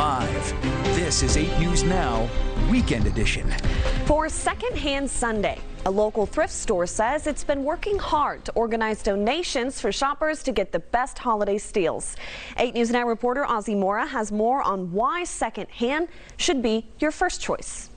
live. This is 8 News Now, Weekend Edition. For Secondhand Sunday, a local thrift store says it's been working hard to organize donations for shoppers to get the best holiday steals. 8 News Now reporter Ozzy Mora has more on why secondhand should be your first choice.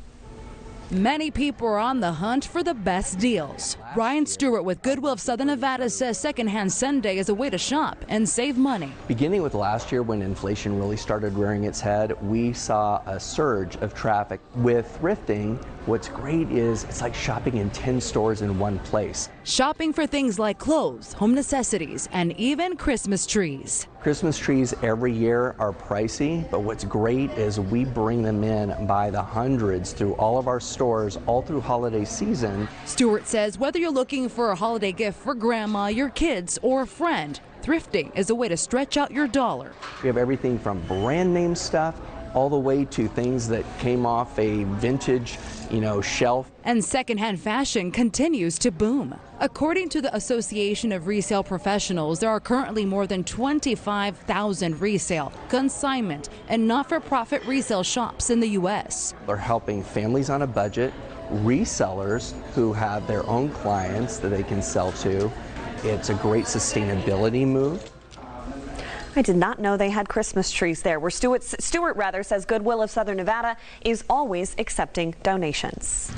Many people are on the hunt for the best deals. Bryan Stewart with Goodwill of Southern Nevada says Secondhand Sunday is a way to shop and save money. Beginning with last year when inflation really started rearing its head, we saw a surge of traffic. With thrifting, what's great is it's like shopping in 10 stores in one place. Shopping for things like clothes, home necessities, and even Christmas trees. Christmas trees every year are pricey, but what's great is we bring them in by the hundreds through all of our stores all through holiday season. Stewart says whether you're looking for a holiday gift for grandma, your kids, or a friend, thrifting is a way to stretch out your dollar. We have everything from brand name stuff all the way to things that came off a vintage, you know, shelf. And secondhand fashion continues to boom. According to the Association of Resale Professionals, there are currently more than 25,000 resale, consignment, and not-for-profit resale shops in the U.S. They're helping families on a budget, resellers who have their own clients that they can sell to. It's a great sustainability move. I did not know they had Christmas trees there. Where Stewart, Stewart rather says Goodwill of Southern Nevada is always accepting donations.